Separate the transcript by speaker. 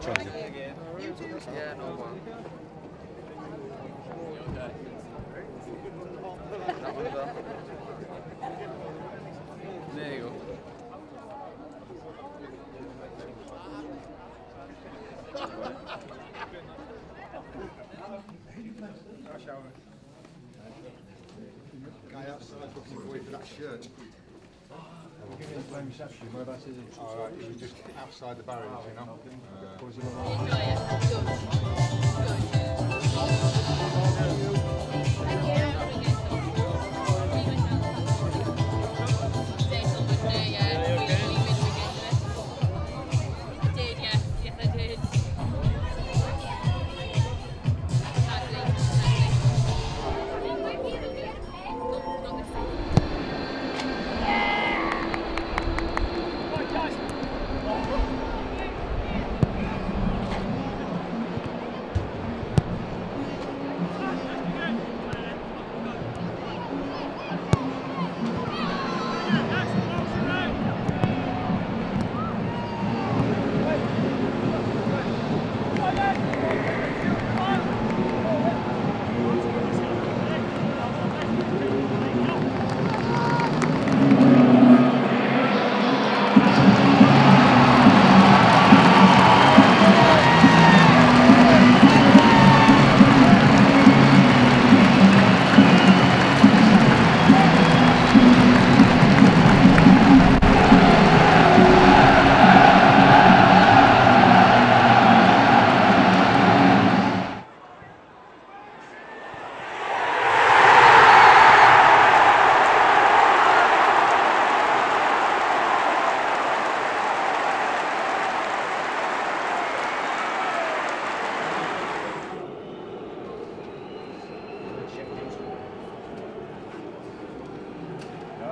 Speaker 1: Charger.
Speaker 2: Yeah, no one. there you go.
Speaker 3: Guy outside looking for you for that shirt.
Speaker 1: We'll give you a phone reception. Whereabouts is it?
Speaker 3: All right, he was just outside the barriers, you know. Uh,